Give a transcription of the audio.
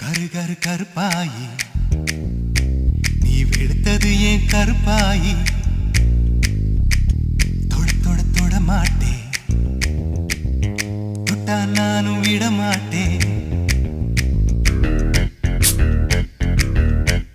கரு கரு கருப்பாயி. நீ வெளுத்தது ஏன் கருப்பாயி? தொட தொட தொட மாட்டேன். தொட்டா நானும் விட மாட்டேன்